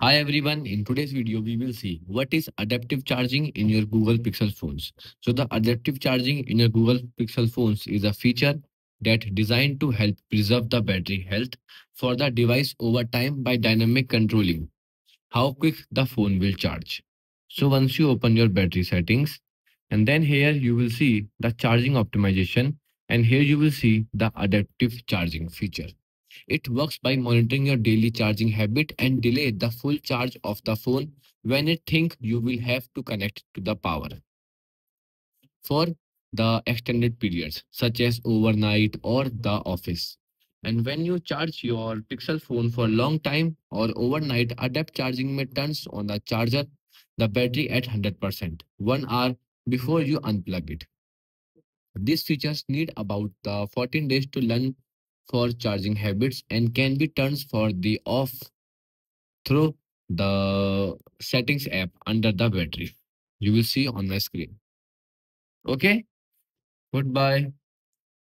Hi everyone, in today's video we will see what is adaptive charging in your Google Pixel phones. So the adaptive charging in your Google Pixel phones is a feature that designed to help preserve the battery health for the device over time by dynamic controlling how quick the phone will charge. So once you open your battery settings and then here you will see the charging optimization and here you will see the adaptive charging feature. It works by monitoring your daily charging habit and delay the full charge of the phone when it think you will have to connect to the power. For the extended periods such as overnight or the office. And when you charge your Pixel phone for a long time or overnight, adapt charging may turns on the charger the battery at 100% one hour before you unplug it. These features need about the 14 days to learn for charging habits and can be turned for the off through the settings app under the battery. You will see on my screen. Okay, goodbye.